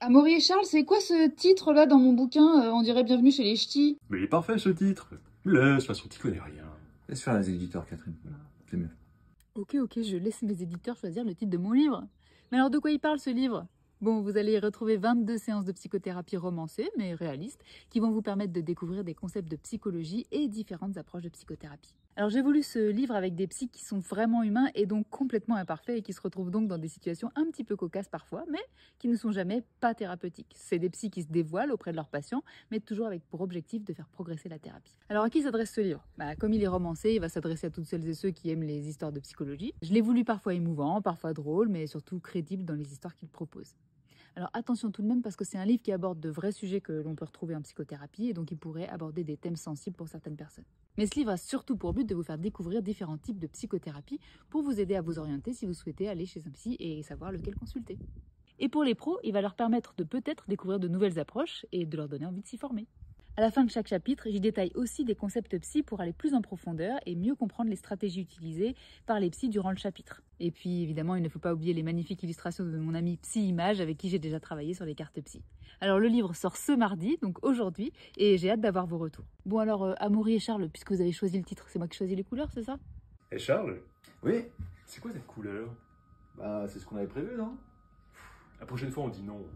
Amaury et Charles, c'est quoi ce titre-là dans mon bouquin euh, On dirait Bienvenue chez les Ch'tis? Mais il est parfait ce titre. Laisse, de toute façon, tu connais rien. Laisse faire les éditeurs, Catherine. Voilà, c'est mieux. Ok, ok, je laisse mes éditeurs choisir le titre de mon livre. Mais alors de quoi il parle ce livre? Bon, vous allez y retrouver 22 séances de psychothérapie romancées, mais réalistes, qui vont vous permettre de découvrir des concepts de psychologie et différentes approches de psychothérapie. Alors j'ai voulu ce livre avec des psys qui sont vraiment humains et donc complètement imparfaits et qui se retrouvent donc dans des situations un petit peu cocasses parfois, mais qui ne sont jamais pas thérapeutiques. C'est des psys qui se dévoilent auprès de leurs patients, mais toujours avec pour objectif de faire progresser la thérapie. Alors à qui s'adresse ce livre? Bah, Comme il est romancé, il va s'adresser à toutes celles et ceux qui aiment les histoires de psychologie. Je l'ai voulu parfois émouvant, parfois drôle, mais surtout crédible dans les histoires qu'il propose. Alors attention tout de même parce que c'est un livre qui aborde de vrais sujets que l'on peut retrouver en psychothérapie et donc il pourrait aborder des thèmes sensibles pour certaines personnes. Mais ce livre a surtout pour but de vous faire découvrir différents types de psychothérapie pour vous aider à vous orienter si vous souhaitez aller chez un psy et savoir lequel consulter. Et pour les pros, il va leur permettre de peut-être découvrir de nouvelles approches et de leur donner envie de s'y former. À la fin de chaque chapitre, j'y détaille aussi des concepts psy pour aller plus en profondeur et mieux comprendre les stratégies utilisées par les psys durant le chapitre. Et puis évidemment, il ne faut pas oublier les magnifiques illustrations de mon ami Psy Image avec qui j'ai déjà travaillé sur les cartes psy. Alors le livre sort ce mardi, donc aujourd'hui, et j'ai hâte d'avoir vos retours. Bon alors, euh, Amaury et Charles, puisque vous avez choisi le titre, c'est moi qui choisis les couleurs, c'est ça? Et Charles, Oui c'est quoi cette couleur? Bah, c'est ce qu'on avait prévu, non? La prochaine fois, on dit non.